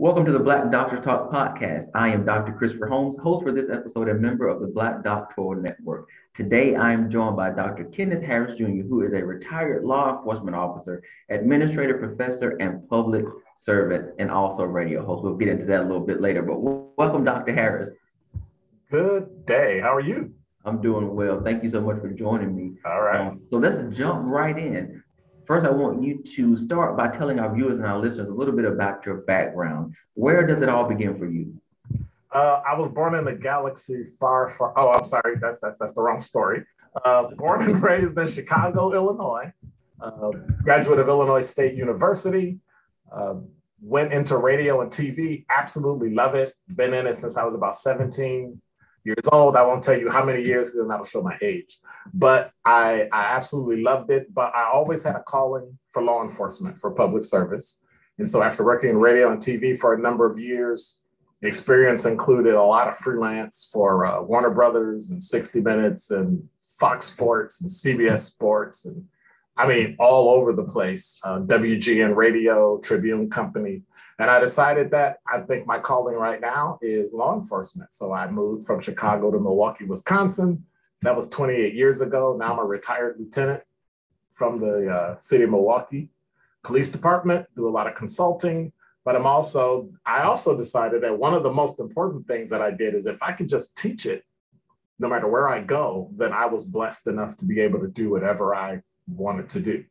Welcome to the Black Doctor Talk podcast. I am Dr. Christopher Holmes, host for this episode and member of the Black Doctoral Network. Today, I am joined by Dr. Kenneth Harris Jr., who is a retired law enforcement officer, administrative professor, and public servant, and also radio host. We'll get into that a little bit later, but welcome, Dr. Harris. Good day. How are you? I'm doing well. Thank you so much for joining me. All right. Um, so let's jump right in. First, I want you to start by telling our viewers and our listeners a little bit about your background. Where does it all begin for you? Uh, I was born in a galaxy far, far. Oh, I'm sorry. That's that's that's the wrong story. Uh, born and raised in Chicago, Illinois. Uh, graduate of Illinois State University. Uh, went into radio and TV. Absolutely love it. Been in it since I was about 17 years old. I won't tell you how many years because that'll show my age. But I, I absolutely loved it. But I always had a calling for law enforcement, for public service. And so after working in radio and TV for a number of years, experience included a lot of freelance for uh, Warner Brothers and 60 Minutes and Fox Sports and CBS Sports and I mean all over the place. Uh, WGN Radio, Tribune Company, and I decided that I think my calling right now is law enforcement. So I moved from Chicago to Milwaukee, Wisconsin. That was 28 years ago. Now I'm a retired lieutenant from the uh, city of Milwaukee Police Department, do a lot of consulting. But I'm also, I also decided that one of the most important things that I did is if I could just teach it, no matter where I go, then I was blessed enough to be able to do whatever I wanted to do.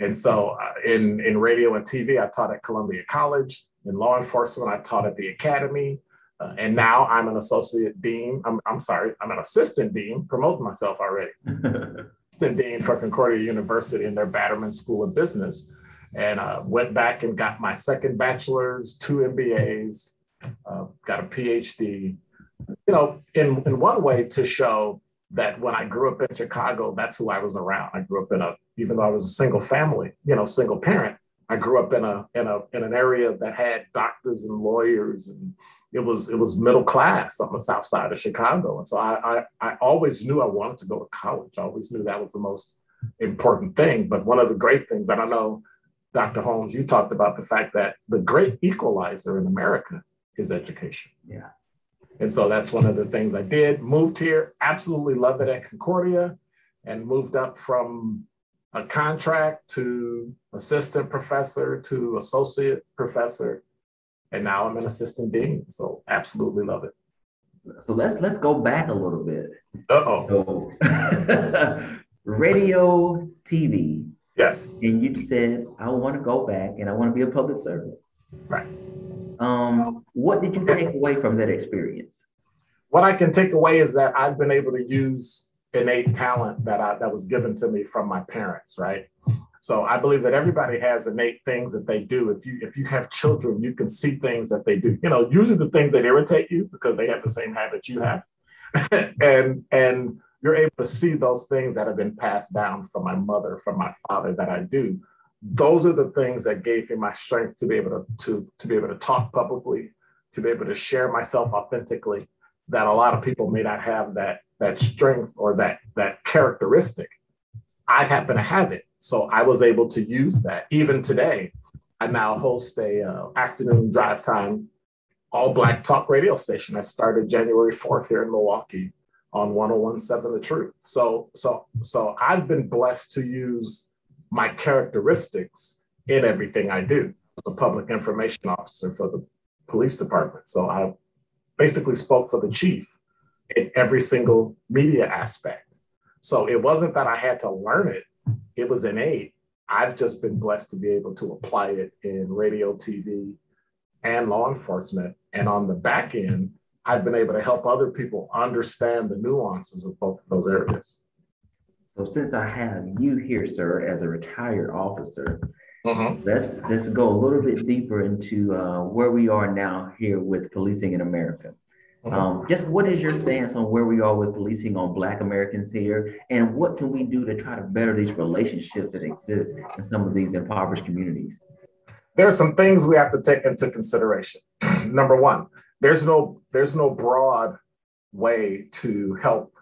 And so uh, in, in radio and TV, I taught at Columbia College in law enforcement. I taught at the academy. Uh, and now I'm an associate dean. I'm, I'm sorry, I'm an assistant dean, promoting myself already. assistant dean for Concordia University in their Batterman School of Business. And uh, went back and got my second bachelor's, two MBAs, uh, got a PhD. You know, in, in one way to show that when I grew up in Chicago, that's who I was around. I grew up in a, even though I was a single family, you know, single parent, I grew up in a in a in an area that had doctors and lawyers, and it was it was middle class on the south side of Chicago. And so I I, I always knew I wanted to go to college. I always knew that was the most important thing. But one of the great things, and I know Dr. Holmes, you talked about the fact that the great equalizer in America is education. Yeah. And so that's one of the things I did. Moved here, absolutely loved it at Concordia, and moved up from a contract to assistant professor to associate professor, and now I'm an assistant dean. So absolutely love it. So let's let's go back a little bit. Uh-oh. So, radio, TV. Yes. And you said I want to go back and I want to be a public servant. Right. Um, what did you take away from that experience? What I can take away is that I've been able to use innate talent that I, that was given to me from my parents, right? So I believe that everybody has innate things that they do. If you if you have children, you can see things that they do. You know, usually the things that irritate you because they have the same habits you have, and and you're able to see those things that have been passed down from my mother, from my father that I do. Those are the things that gave me my strength to be able to to to be able to talk publicly, to be able to share myself authentically. That a lot of people may not have that that strength or that that characteristic. I happen to have it, so I was able to use that. Even today, I now host a uh, afternoon drive time all black talk radio station that started January 4th here in Milwaukee on 1017 The Truth. So so so I've been blessed to use my characteristics in everything I do. As a public information officer for the police department. So I basically spoke for the chief in every single media aspect. So it wasn't that I had to learn it, it was innate. I've just been blessed to be able to apply it in radio, TV, and law enforcement. And on the back end, I've been able to help other people understand the nuances of both of those areas. So since I have you here, sir, as a retired officer, uh-huh. let's let's go a little bit deeper into uh, where we are now here with policing in America. Uh-huh. Um, just what is your stance on where we are with policing on Black Americans here, and what can we do to try to better these relationships that exist in some of these impoverished communities? There are some things we have to take into consideration. Number one, there's no there's no broad way to help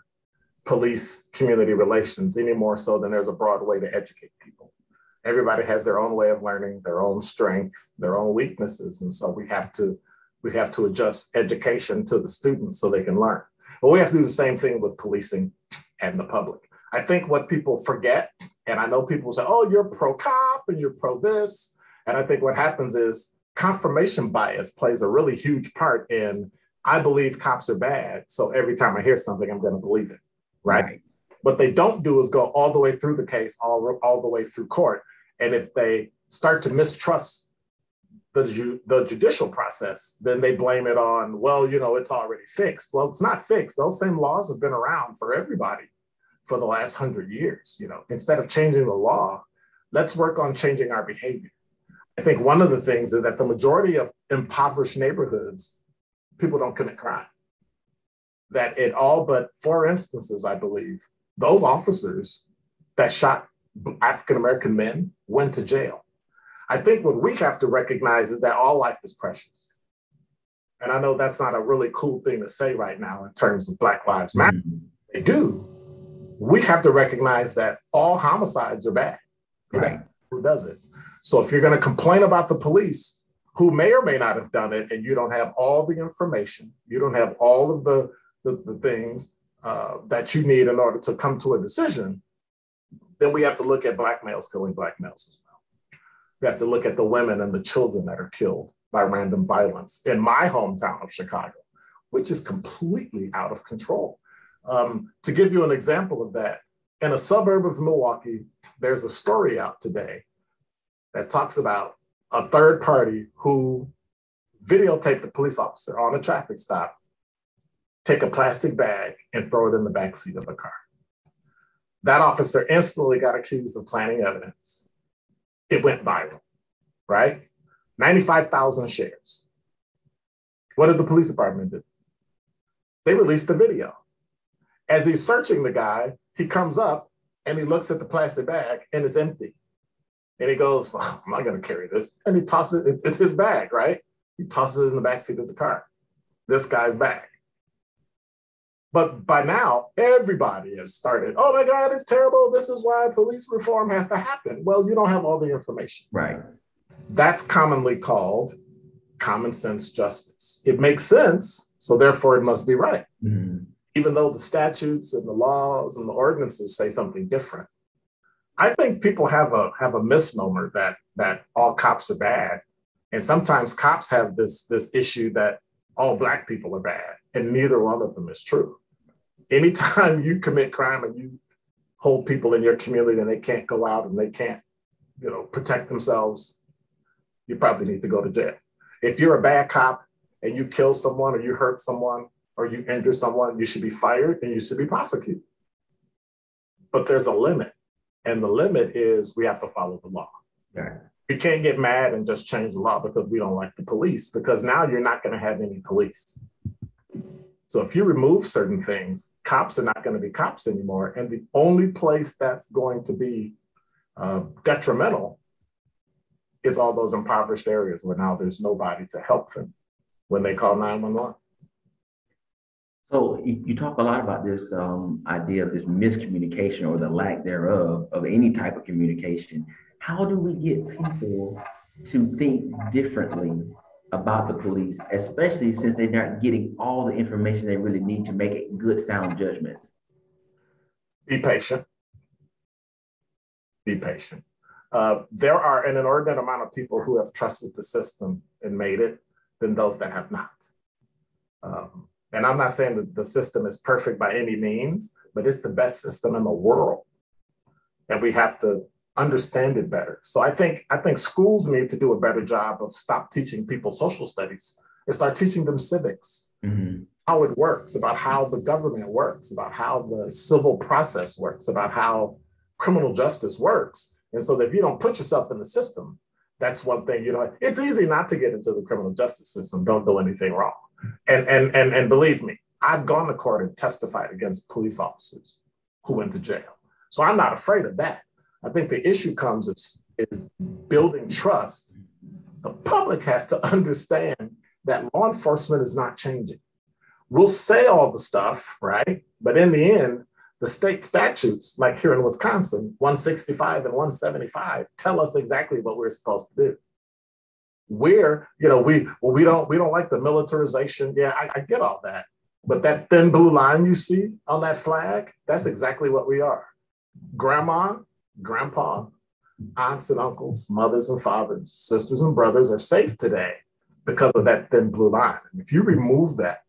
police community relations any more so than there's a broad way to educate people. Everybody has their own way of learning, their own strength, their own weaknesses. And so we have to we have to adjust education to the students so they can learn. But we have to do the same thing with policing and the public. I think what people forget, and I know people say, oh, you're pro cop and you're pro this. And I think what happens is confirmation bias plays a really huge part in I believe cops are bad. So every time I hear something, I'm going to believe it. Right? right. What they don't do is go all the way through the case, all, all the way through court. And if they start to mistrust the, ju- the judicial process, then they blame it on, well, you know, it's already fixed. Well, it's not fixed. Those same laws have been around for everybody for the last hundred years. You know, instead of changing the law, let's work on changing our behavior. I think one of the things is that the majority of impoverished neighborhoods, people don't commit crime. That in all but four instances, I believe, those officers that shot African American men went to jail. I think what we have to recognize is that all life is precious. And I know that's not a really cool thing to say right now in terms of Black Lives Matter. Mm-hmm. They do. We have to recognize that all homicides are bad. Right. Who does it? So if you're going to complain about the police, who may or may not have done it, and you don't have all the information, you don't have all of the, the, the things uh, that you need in order to come to a decision, then we have to look at black males killing black males. We have to look at the women and the children that are killed by random violence in my hometown of Chicago, which is completely out of control. Um, to give you an example of that, in a suburb of Milwaukee, there's a story out today that talks about a third party who videotaped a police officer on a traffic stop take a plastic bag and throw it in the back seat of the car. That officer instantly got accused of planting evidence. It went viral, right? 95,000 shares. What did the police department do? They released the video. As he's searching the guy, he comes up and he looks at the plastic bag and it's empty. And he goes, well, I'm not going to carry this. And he tosses it, it's his bag, right? He tosses it in the back seat of the car. This guy's bag. But by now, everybody has started, oh my God, it's terrible. This is why police reform has to happen. Well, you don't have all the information. Right. That's commonly called common sense justice. It makes sense, so therefore it must be right. Mm-hmm. Even though the statutes and the laws and the ordinances say something different. I think people have a have a misnomer that that all cops are bad. And sometimes cops have this this issue that all black people are bad, and neither one of them is true anytime you commit crime and you hold people in your community and they can't go out and they can't, you know, protect themselves, you probably need to go to jail. If you're a bad cop and you kill someone or you hurt someone or you injure someone, you should be fired and you should be prosecuted. But there's a limit. And the limit is we have to follow the law. We can't get mad and just change the law because we don't like the police, because now you're not going to have any police. So if you remove certain things, cops are not going to be cops anymore. And the only place that's going to be uh, detrimental is all those impoverished areas where now there's nobody to help them when they call 911. So you, talk a lot about this um, idea of this miscommunication or the lack thereof of any type of communication. How do we get people to think differently about the police, especially since they're not getting all the information they really need to make good, sound judgments? Be patient. Be patient. Uh, there are an inordinate amount of people who have trusted the system and made it than those that have not. Um, and I'm not saying that the system is perfect by any means, but it's the best system in the world. And we have to understand it better. So I think I think schools need to do a better job of stop teaching people social studies and start teaching them civics, mm-hmm. how it works, about how the government works, about how the civil process works, about how criminal justice works. And so that if you don't put yourself in the system, that's one thing, you know, it's easy not to get into the criminal justice system. Don't do anything wrong. And and and and believe me, I've gone to court and testified against police officers who went to jail. So I'm not afraid of that. I think the issue comes is, is building trust. The public has to understand that law enforcement is not changing. We'll say all the stuff, right? But in the end, the state statutes, like here in Wisconsin, 165 and 175, tell us exactly what we're supposed to do. We're, you know, we well, we don't we don't like the militarization. Yeah, I, I get all that. But that thin blue line you see on that flag, that's exactly what we are. Grandma, grandpa, aunts and uncles, mothers and fathers, sisters and brothers are safe today because of that thin blue line. And if you remove that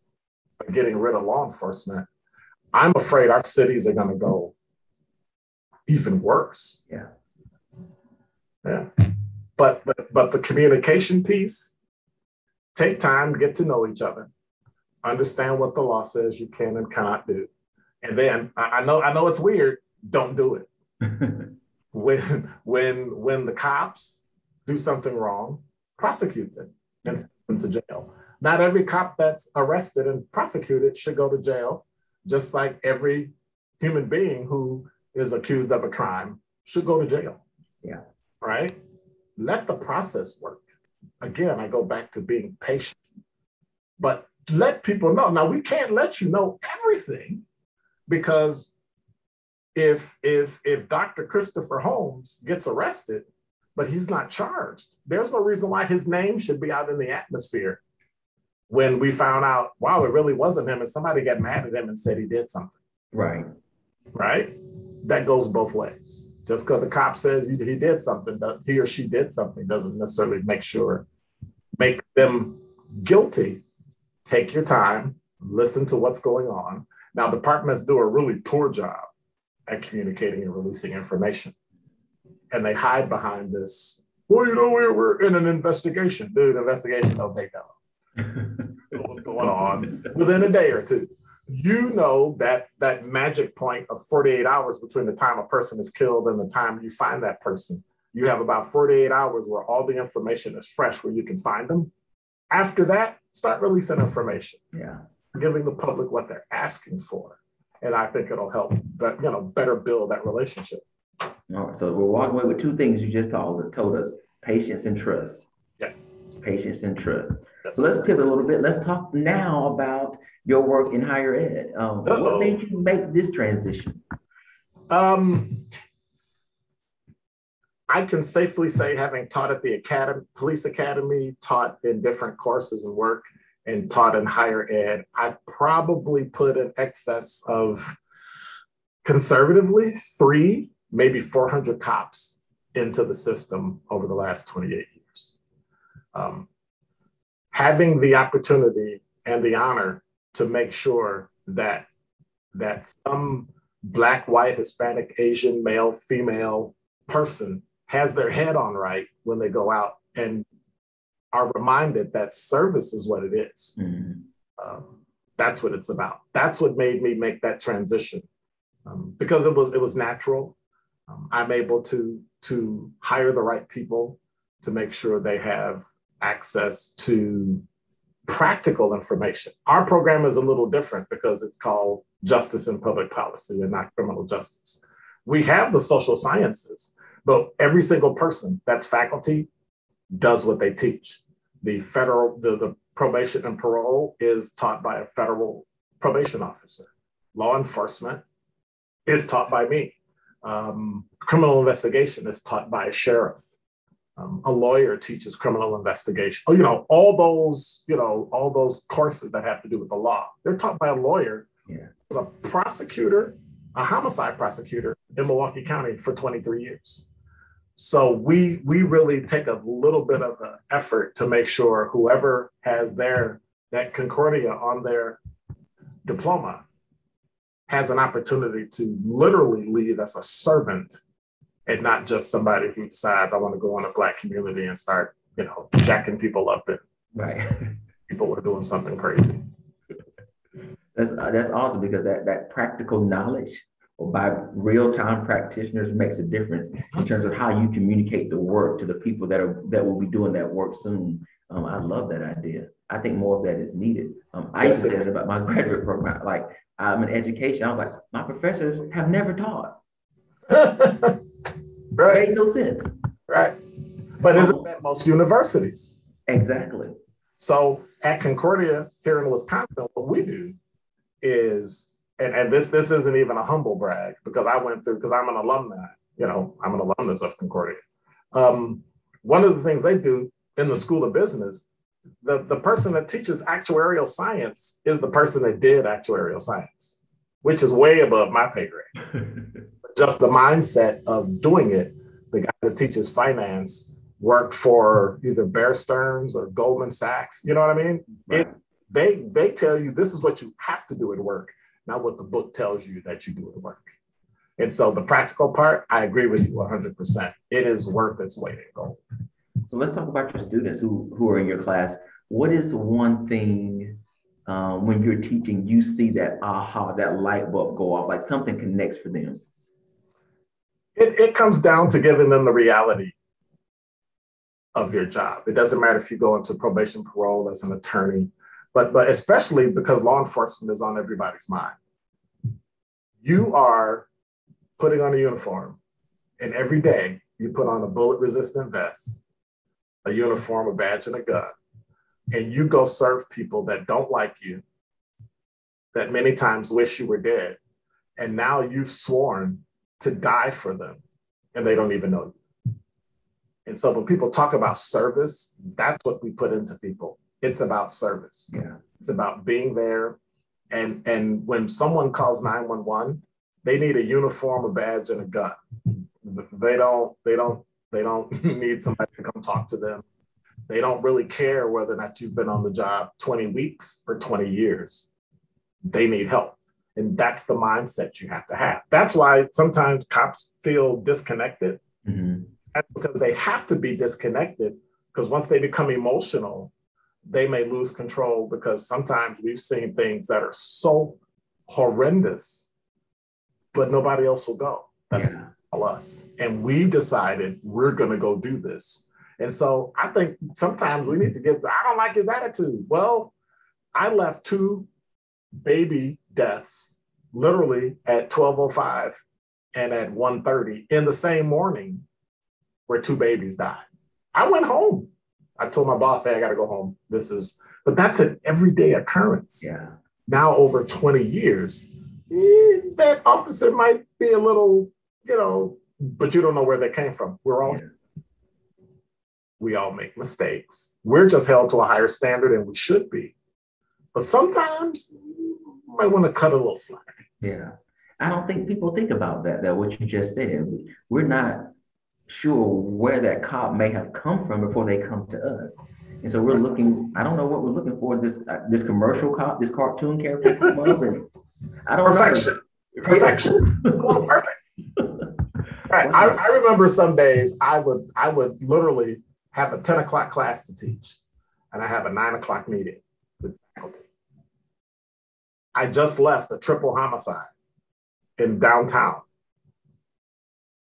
by getting rid of law enforcement, I'm afraid our cities are going to go even worse. Yeah. Yeah. But, but but the communication piece, take time, get to know each other, understand what the law says you can and cannot do. And then I, I know I know it's weird, don't do it. When when when the cops do something wrong, prosecute them and send them to jail. Not every cop that's arrested and prosecuted should go to jail just like every human being who is accused of a crime should go to jail. Yeah. Right? Let the process work. Again, I go back to being patient, but let people know. Now, we can't let you know everything because if if if Dr. Christopher Holmes gets arrested, but he's not charged, there's no reason why his name should be out in the atmosphere when we found out, wow, it really wasn't him, and somebody got mad at him and said he did something. Right. Right? That goes both ways. Just because a cop says he did something, he or she did something, doesn't necessarily make sure, make them guilty. Take your time, listen to what's going on. Now, departments do a really poor job at communicating and releasing information. And they hide behind this, well, you know, we're, we're in an investigation. Dude, investigation, don't take that long what's going on within a day or two. You know that that magic point of 48 hours between the time a person is killed and the time you find that person. You have about 48 hours where all the information is fresh, where you can find them. After that, start releasing information. Yeah. Giving the public what they're asking for. And I think it'll help but you know better build that relationship. All right. So we're walking away with two things you just told, told us patience and trust. Yeah. Patience and trust. So let's pivot a little bit. Let's talk now about your work in higher ed. Um, what made you make this transition? Um, I can safely say, having taught at the academy, police academy, taught in different courses and work, and taught in higher ed, I probably put an excess of conservatively three, maybe 400 cops into the system over the last 28 years. Um, having the opportunity and the honor to make sure that that some black, white, Hispanic, Asian, male, female person has their head on right when they go out and are reminded that service is what it is. Mm-hmm. Um, that's what it's about. That's what made me make that transition um, because it was it was natural. Um, I'm able to to hire the right people to make sure they have access to practical information. Our program is a little different because it's called Justice and Public Policy and not Criminal Justice. We have the social sciences, but every single person that's faculty does what they teach. The federal, the, the probation and parole is taught by a federal probation officer. Law enforcement is taught by me. Um, criminal investigation is taught by a sheriff. Um, a lawyer teaches criminal investigation. Oh, you know, all those, you know, all those courses that have to do with the law. They're taught by a lawyer. Yeah. A prosecutor, a homicide prosecutor in Milwaukee County for 23 years. So we we really take a little bit of an effort to make sure whoever has their that Concordia on their diploma has an opportunity to literally lead as a servant and not just somebody who decides I want to go in a black community and start, you know, jacking people up and right. people are doing something crazy. That's uh, that's awesome because that that practical knowledge by real-time practitioners makes a difference in terms of how you communicate the work to the people that are that will be doing that work soon. Um, I love that idea. I think more of that is needed. Um, I used to say that about my graduate program. Like I'm in education, I was like, my professors have never taught. Right. Made no sense. Right. But isn't that most universities? Exactly. So at Concordia here in Wisconsin, what we do is and, and this this isn't even a humble brag because I went through because I'm an alumni, you know, I'm an alumnus of Concordia. Um, one of the things they do in the School of Business, the, the person that teaches actuarial science is the person that did actuarial science, which is way above my pay grade. Just the mindset of doing it, the guy that teaches finance worked for either Bear Stearns or Goldman Sachs. You know what I mean? Right. It, they they tell you this is what you have to do at work, not what the book tells you that you do the work. And so the practical part, I agree with you 100%. It is worth its weight in gold. So let's talk about your students who, who are in your class. What is one thing um, when you're teaching, you see that aha, that light bulb go off, like something connects for them? It, it comes down to giving them the reality of your job. It doesn't matter if you go into probation parole as an attorney, but but especially because law enforcement is on everybody's mind. You are putting on a uniform, and every day you put on a bullet resistant vest, a uniform, a badge, and a gun, and you go serve people that don't like you, that many times wish you were dead, and now you've sworn to die for them, and they don't even know you. And so when people talk about service, that's what we put into people it's about service. Yeah. It's about being there. And and when someone calls 911, they need a uniform, a badge, and a gun. They don't, they don't, they don't need somebody to come talk to them. They don't really care whether or not you've been on the job 20 weeks or 20 years. They need help. And that's the mindset you have to have. That's why sometimes cops feel disconnected. Mm-hmm. That's because they have to be disconnected because once they become emotional, they may lose control because sometimes we've seen things that are so horrendous, but nobody else will go. That's yeah. us. And we decided we're going to go do this. And so I think sometimes we need to give, I don't like his attitude. Well, I left two baby deaths literally at 1205 and at 1.30 in the same morning where two babies died. I went home. I told my boss, hey, I got to go home. This is, but that's an everyday occurrence. Yeah. Now, over 20 years, eh, that officer might be a little, you know, but you don't know where they came from. We're all, yeah. we all make mistakes. We're just held to a higher standard and we should be. But sometimes you might want to cut a little slack. Yeah. I don't think people think about that, that what you just said. We're not sure where that cop may have come from before they come to us. And so we're looking, I don't know what we're looking for, this uh, this commercial cop, this cartoon character come up and I don't Perfection. know. Perfection. oh, perfect. Right. I, I remember some days I would I would literally have a 10 o'clock class to teach and I have a nine o'clock meeting with faculty. I just left a triple homicide in downtown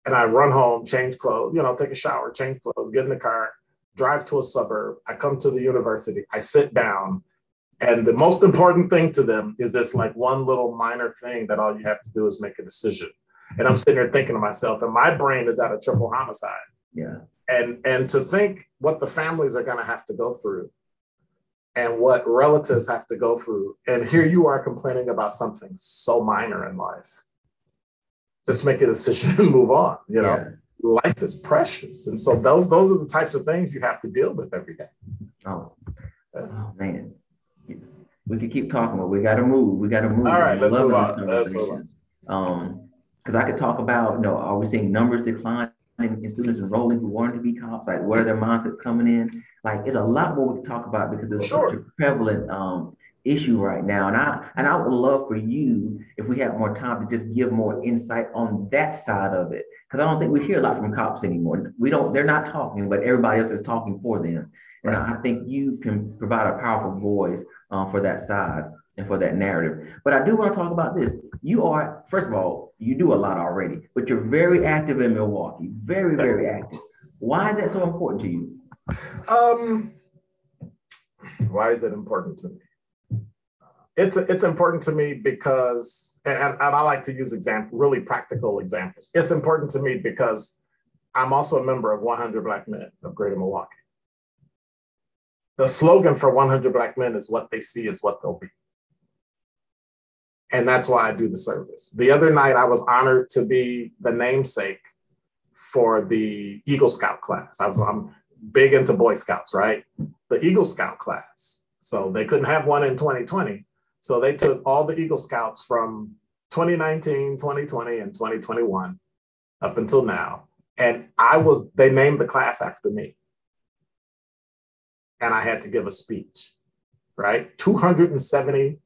and I run home, change clothes, you know, take a shower, change clothes, get in the car, drive to a suburb. I come to the university, I sit down, and the most important thing to them is this like one little minor thing that all you have to do is make a decision. And I'm sitting there thinking to myself, and my brain is at a triple homicide. Yeah. And and to think what the families are going to have to go through and what relatives have to go through. And here you are complaining about something so minor in life just make a decision and move on. You know, yeah. life is precious, and so those those are the types of things you have to deal with every day. Awesome. Oh man, we could keep talking, but we got to move. We got to move. All right, let's move, let's move on. Um, because I could talk about, you know, are we seeing numbers decline in, in, students enrolling who want to be cops? Like, what are their mindsets coming in? Like, it's a lot more we can talk about because it's sure. such a prevalent um, issue right now. And I and I would love for you, if we have more time, to just give more insight on that side of it. Because I don't think we hear a lot from cops anymore. We don't, they're not talking, but everybody else is talking for them. And right. I think you can provide a powerful voice um, for that side and for that narrative. But I do want to talk about this. You are, first of all, you do a lot already, but you're very active in Milwaukee, very, very active. Why is that so important to you? Um, why is that important to me? It's it's important to me because and, and I like to use example really practical examples. It's important to me because I'm also a member of 100 Black Men of Greater Milwaukee. The slogan for 100 Black Men is what they see is what they'll be. And that's why I do the service. The other night, I was honored to be the namesake for the Eagle Scout class. I was I'm big into Boy Scouts, right? The Eagle Scout class. So they couldn't have one in 2020. So they took all the Eagle Scouts from 2019, 2020, and 2021 up until now. And I was, they named the class after me. And I had to give a speech, right? 270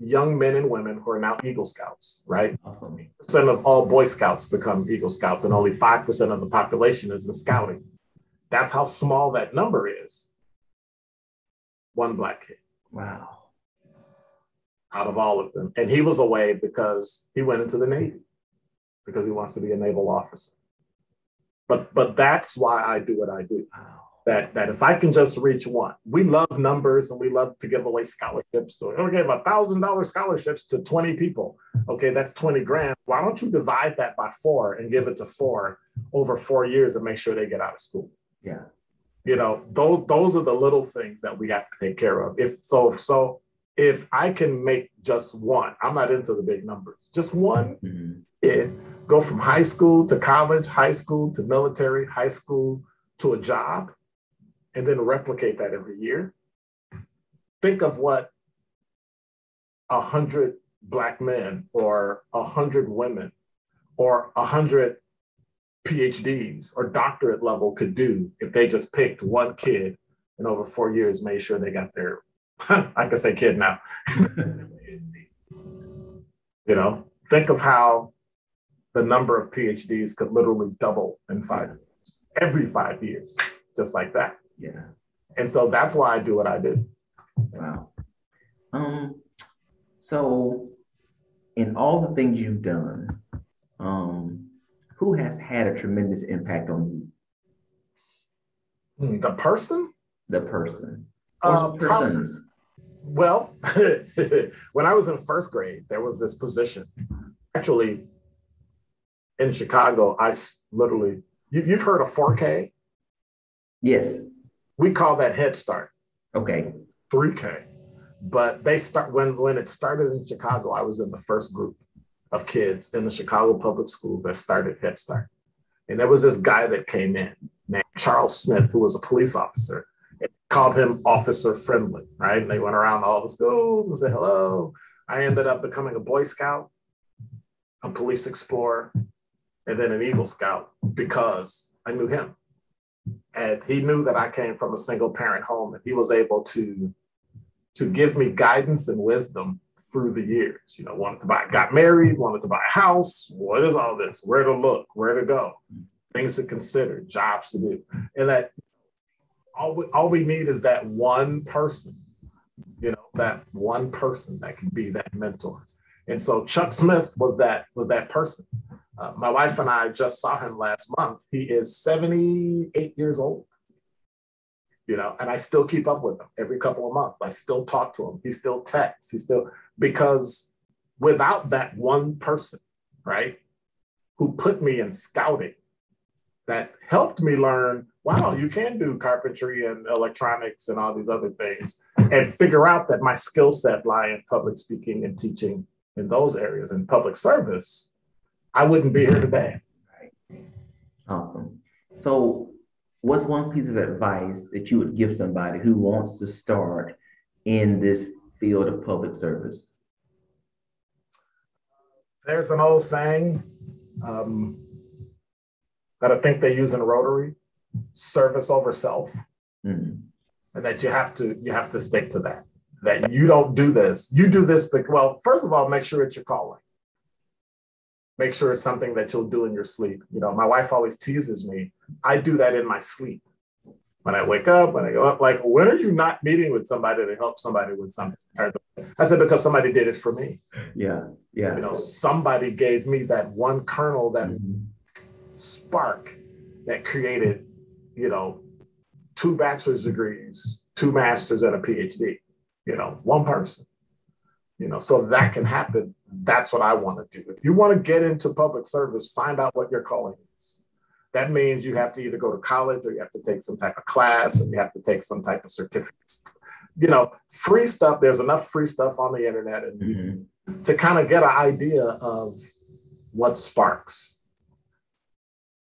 young men and women who are now Eagle Scouts, right? Awesome. Percent of all Boy Scouts become Eagle Scouts, and only 5% of the population is in scouting. That's how small that number is. One black kid. Wow. Out of all of them. And he was away because he went into the Navy because he wants to be a naval officer. But but that's why I do what I do. That that if I can just reach one, we love numbers and we love to give away scholarships. So we gave a thousand dollar scholarships to 20 people. Okay, that's 20 grand. Why don't you divide that by four and give it to four over four years and make sure they get out of school? Yeah. You know, those those are the little things that we have to take care of. If so, so if I can make just one, I'm not into the big numbers, just one mm-hmm. it go from high school to college, high school to military, high school to a job and then replicate that every year. Think of what a hundred black men or a hundred women or a hundred PhDs or doctorate level could do if they just picked one kid and over four years made sure they got their I can say kid now. you know, think of how the number of PhDs could literally double in five years, every five years, just like that. Yeah. And so that's why I do what I do. Wow. Um, so in all the things you've done, um, who has had a tremendous impact on you? Hmm, the person? The person. Persons. Um, well, when I was in first grade, there was this position. Actually, in Chicago, I literally, you, have heard of 4K? Yes. We call that Head Start. Okay. 3K. But they start when when it started in Chicago, I was in the first group of kids in the Chicago public schools that started Head Start. And there was this guy that came in named Charles Smith, who was a police officer. Called him officer friendly, right? And they went around all the schools and said hello. I ended up becoming a Boy Scout, a police explorer, and then an Eagle Scout because I knew him and he knew that I came from a single parent home and he was able to to give me guidance and wisdom through the years. You know, wanted to buy, got married, wanted to buy a house. What is all this? Where to look? Where to go? Things to consider, jobs to do, and that all we, all we need is that one person. You know, that one person that can be that mentor. And so Chuck Smith was that was that person. Uh, my wife and I just saw him last month. He is 78 years old. You know, and I still keep up with him every couple of months. I still talk to him. He still texts. He still because without that one person, right, who put me in scouting, that helped me learn wow, you can do carpentry and electronics and all these other things, and figure out that my skill set lie in public speaking and teaching in those areas in public service I wouldn't be here today. Awesome. So, what's one piece of advice that you would give somebody who wants to start in this field of public service? There's an old saying um, that I think they use in Rotary: "Service over self," mm-hmm. and that you have to you have to stick to that. That you don't do this. You do this, but well, first of all, make sure it's your calling make sure it's something that you'll do in your sleep. You know, my wife always teases me. I do that in my sleep. When I wake up, when I go up, like, when are you not meeting with somebody to help somebody with something? I said, because somebody did it for me. Yeah. Yeah. You know, somebody gave me that one kernel, that mm-hmm. Spark that created, you know, two bachelor's degrees, two masters, and a PhD. You know, one person. You know, so that can happen that's what I want to do. If you want to get into public service, find out what your calling is. That means you have to either go to college or you have to take some type of class or you have to take some type of certificate. You know, free stuff, there's enough free stuff on the internet and mm-hmm. to kind of get an idea of what sparks.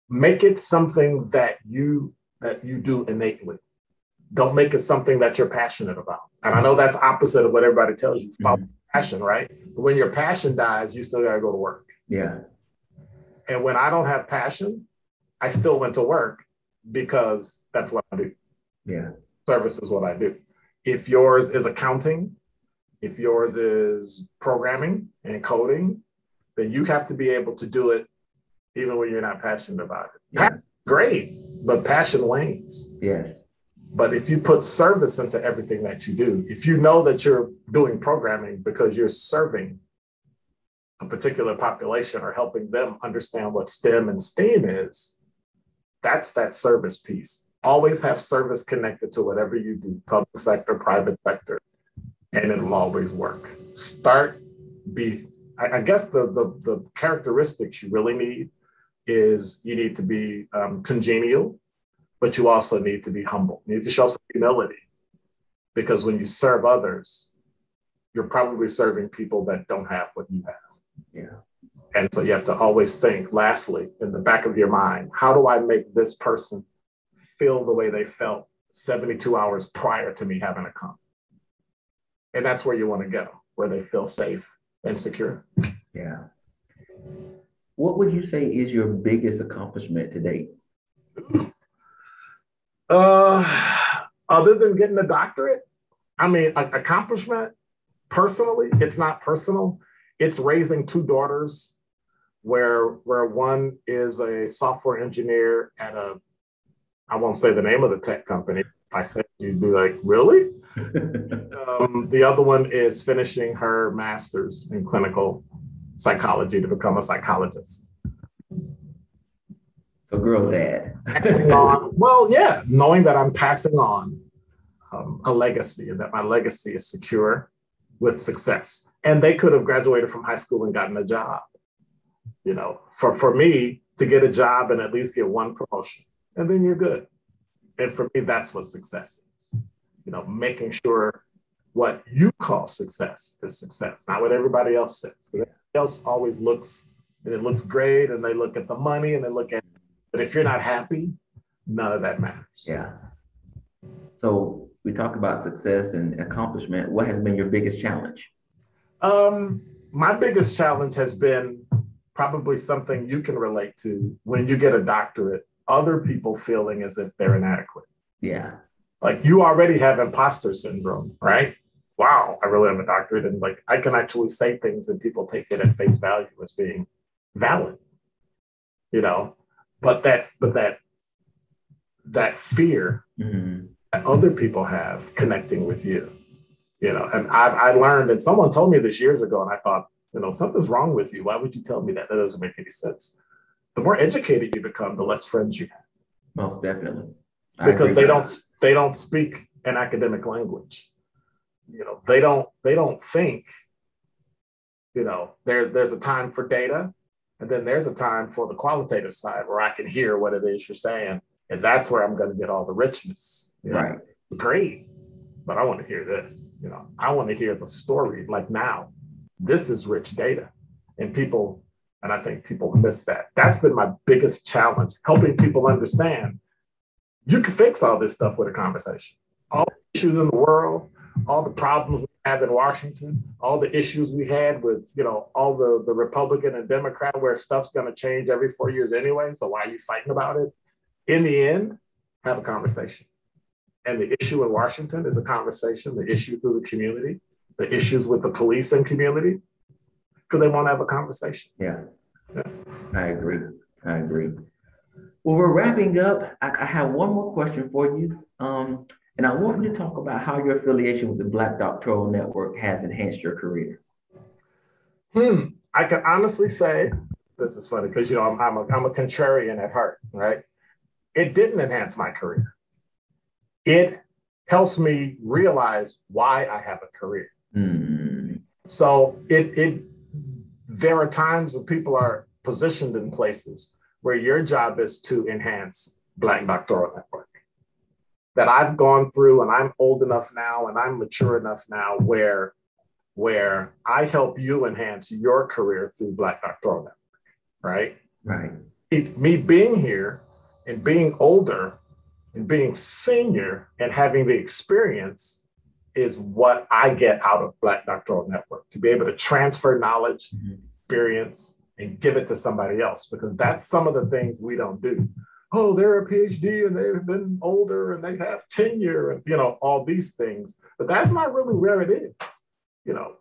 Make it something that you that you do innately. Don't make it something that you're passionate about. And I know that's opposite of what everybody tells you. about mm-hmm. passion, right? But when your passion dies, you still gotta go to work. Yeah. And when I don't have passion, I still went to work because that's what I do. Yeah. Service is what I do. If yours is accounting, if yours is programming and coding, then you have to be able to do it even when you're not passionate about it. Yeah. great, but passion wanes. Yes. But if you put service into everything that you do, if you know that you're doing programming because you're serving a particular population or helping them understand what STEM and STEAM is, that's that service piece. Always have service connected to whatever you do, public sector, private sector, and it'll always work. Start, be, I, I guess the, the, the, characteristics you really need is you need to be um, congenial, but you also need to be humble. You need to show some humility because when you serve others, you're probably serving people that don't have what you have. Yeah. And so you have to always think, lastly, in the back of your mind, how do I make this person feel the way they felt 72 hours prior to me having to come? And that's where you want to go, where they feel safe and secure. Yeah. What would you say is your biggest accomplishment to date? Uh, other than getting a doctorate, I mean, accomplishment personally, it's not personal. It's raising two daughters where where one is a software engineer at a I won't say the name of the tech company. If I said you'd be like, really? um, the other one is finishing her master's in clinical psychology to become a psychologist. So, girl dad. on, well, yeah, knowing that I'm passing on um, a legacy and that my legacy is secure with success. And they could have graduated from high school and gotten a job. You know, for, for me to get a job and at least get one promotion, and then you're good. And for me, that's what success is. You know, making sure what you call success is success, not what everybody else says. Else always looks and it looks great, and they look at the money and they look at, but if you're not happy, none of that matters. Yeah. So we talk about success and accomplishment. What has been your biggest challenge? Um, my biggest challenge has been probably something you can relate to when you get a doctorate, other people feeling as if they're inadequate. Yeah. Like you already have imposter syndrome, right? Wow, I really have a doctorate. And like I can actually say things and people take it at face value as being valid. You know, but that but that that fear mm-hmm. that other people have connecting with you you know? And I, I learned and someone told me this years ago and i thought you know something's wrong with you. Why would you tell me that? That doesn't make any sense. The more educated you become the less friends you have. Most definitely. I because they don't they don't speak an academic language you know they don't they don't think you know there's there's a time for data and then there's a time for the qualitative side where i can hear what it is you're saying and that's where i'm going to get all the richness you know? right great but I want to hear this. You know, I want to hear the story like now. This is rich data. And people, and I think people miss that. That's been my biggest challenge, helping people understand you can fix all this stuff with a conversation. All issues in the world, all the problems we have in Washington, all the issues we had with, you know, all the, the Republican and Democrat where stuff's going to change every four years anyway. So why are you fighting about it? In the end, have a conversation. And the issue in Washington is a conversation, the issue through the community, the issues with the police and community, because they want to have a conversation. Yeah. yeah. I agree. I agree. Well, we're wrapping up. I, I have one more question for you. Um, and I want you to talk about how your affiliation with the Black Doctoral Network has enhanced your career. Hmm. I can honestly say, this is funny because, you know, I'm, I'm, a, I'm a contrarian at heart, right? It didn't enhance my career it helps me realize why I have a career. Mm. So it it there are times when people are positioned in places where your job is to enhance Black Doctoral Network. That I've gone through and I'm old enough now and I'm mature enough now where where I help you enhance your career through Black Doctoral Network, right? Right. It, me being here and being older and being senior and having the experience is what I get out of Black Doctoral Network to be able to transfer knowledge, mm-hmm. experience, and give it to somebody else because that's some of the things we don't do. Oh, they're a PhD and they've been older and they have tenure and you know all these things, but that's not really where it is. You know,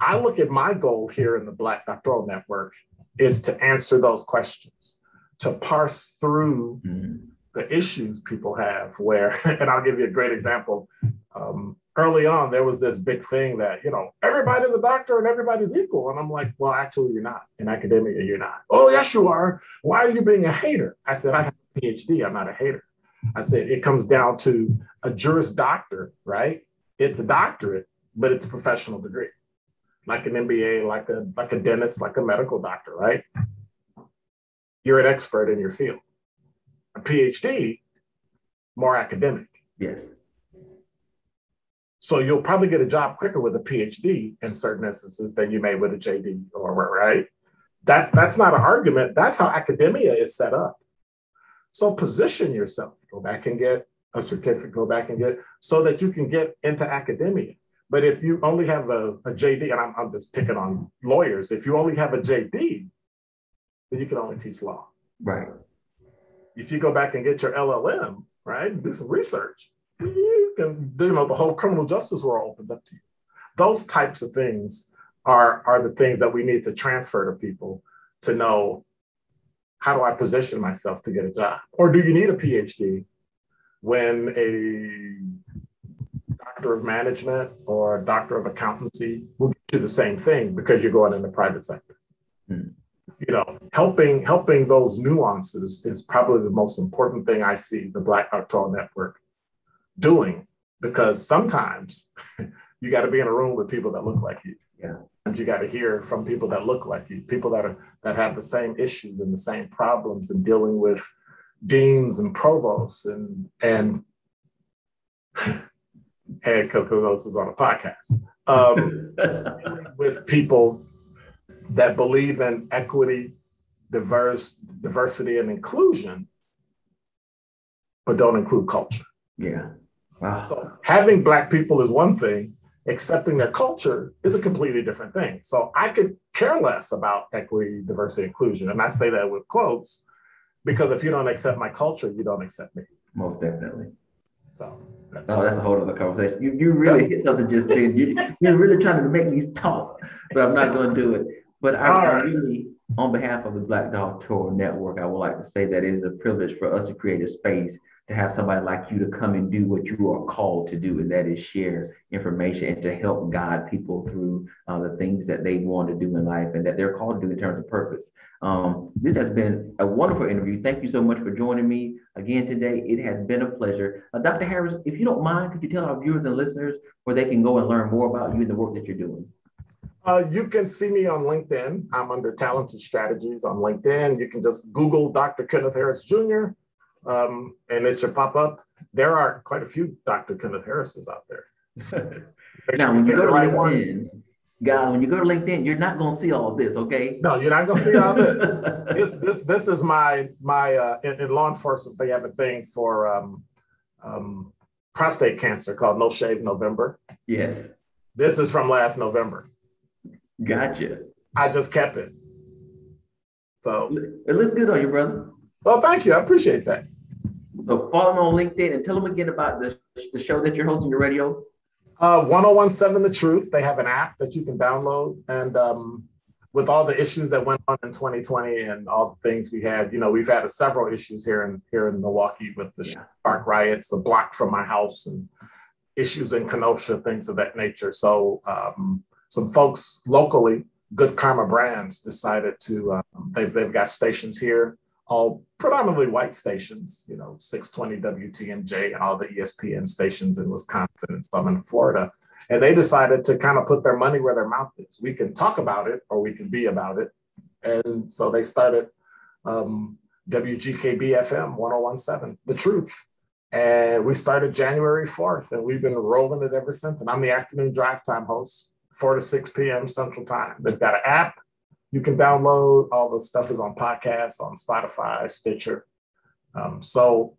I look at my goal here in the Black Doctoral Network is to answer those questions, to parse through mm-hmm. the issues people have. Where, and I'll give you a great example. Um, early on, there was this big thing that, you know, everybody's a doctor and everybody's equal. And I'm like, well, actually, you're not. In academia, you're not. Oh, yes, you are. Why are you being a hater? I said, I have a PhD. I'm not a hater. I said, it comes down to a Juris Doctor, right? It's a doctorate, but it's a professional degree, like an MBA, like a, like a dentist, like a medical doctor, right? You're an expert in your field. A PhD, more academic. Yes. So you'll probably get a job quicker with a PhD in certain instances than you may with a JD or right. That that's not an argument. That's how academia is set up. So position yourself. Go back and get a certificate. Go back and get so that you can get into academia. But if you only have a, a JD, and I'm, I'm just picking on lawyers, if you only have a JD, then you can only teach law. Right. If you go back and get your LLM, right, do some research, and you know the whole criminal justice world opens up to you. Those types of things are are the things that we need to transfer to people to know how do I position myself to get a job, or do you need a PhD when a doctor of management or a doctor of accountancy will get you the same thing because you're going in the private sector. Hmm. You know, helping helping those nuances is probably the most important thing I see the Black Doctoral Network doing because sometimes you got to be in a room with people that look like you. Yeah. And you got to hear from people that look like you, people that are that have the same issues and the same problems and dealing with deans and provosts and and and Coco is on a podcast um, with people that believe in equity, diverse diversity, and inclusion, but don't include culture. Yeah. Wow. So having Black people is one thing, accepting their culture is a completely different thing. So I could care less about equity, diversity, inclusion. And I say that with quotes because if you don't accept my culture, you don't accept me. Most definitely. So that's, oh, that's a whole other conversation. You, you really hit something just then. You, you're really trying to make me talk, but I'm not going to do it. But I, right. really, on behalf of the Black Doctoral Network, I would like to say that it is a privilege for us to create a space to have somebody like you to come and do what you are called to do, and that is share information and to help guide people through uh, the things that they want to do in life and that they're called to do in terms of purpose. Um, this has been a wonderful interview. Thank you so much for joining me again today. It has been a pleasure. Uh, Dr. Harris, if you don't mind, could you tell our viewers and listeners where they can go and learn more about you and the work that you're doing? Uh, you can see me on LinkedIn. I'm under Talented Strategies on LinkedIn. You can just Google Dr. Kenneth Harris Jr um, and it should pop up. There are quite a few Dr. Kenneth Harrises out there. now, when you go to right LinkedIn, one. guys, when you go to LinkedIn, you're not going to see all this, okay? No, you're not going to see all this. this, this, this is my my uh, in, in, law enforcement. They have a thing for um, um, prostate cancer called No Shave November. Yes. This is from last November. Gotcha. I just kept it. So it looks good on you, brother. Well, thank you. I appreciate that. So follow me on LinkedIn and tell them again about the, the show that you're hosting your radio. Uh, 1017 The Truth. They have an app that you can download. And um, with all the issues that went on in 2020 and all the things we had, you know, we've had several issues here in here in Milwaukee with the yeah. Park riots, the block from my house, and issues in Kenosha, things of that nature. So um, some folks locally, Good Karma Brands, decided to um, they've they've got stations here all predominantly white stations, you know, 620 WTMJ and all the ESPN stations in Wisconsin and some in Florida. And they decided to kind of put their money where their mouth is. We can talk about it or we can be about it. And so they started um, WGKB FM 1017, The Truth. And we started January 4th and we've been rolling it ever since. And I'm the afternoon drive time host 4 to 6 p.m. Central Time. They've got an app you can download. All the stuff is on podcasts, on Spotify, Stitcher. Um, so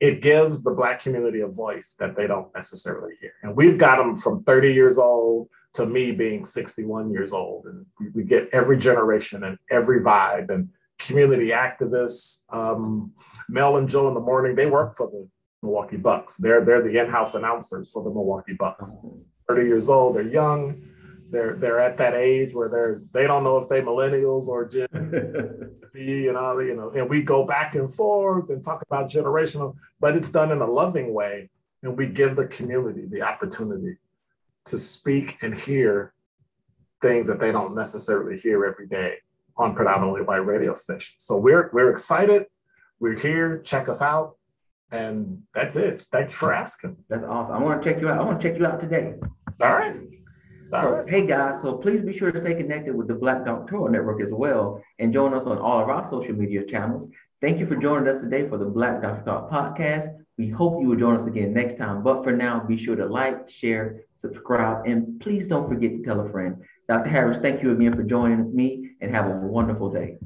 it gives the Black community a voice that they don't necessarily hear. And we've got them from 30 years old to me being 61 years old. And we, get every generation and every vibe and community activists. Um, Mel and Joe in the morning, they work for the Milwaukee Bucks. They're, they're the in-house announcers for the Milwaukee Bucks. 30 years old, they're young they're they're at that age where they're they don't know if they millennials or Gen Z and all you know, and we go back and forth and talk about generational, but it's done in a loving way, and we give the community the opportunity to speak and hear things that they don't necessarily hear every day on predominantly white radio stations. So we're we're excited. We're here. Check us out. And that's it. Thank you for asking. That's awesome. I want to check you out. I want to check you out today. All right. So, hey guys, so please be sure to stay connected with the Black Doctoral Network as well and join us on all of our social media channels. Thank you for joining us today for the Black Doctor Talk podcast. We hope you will join us again next time. But for now, be sure to like, share, subscribe, and please don't forget to tell a friend. Dr. Harris, thank you again for joining me and have a wonderful day.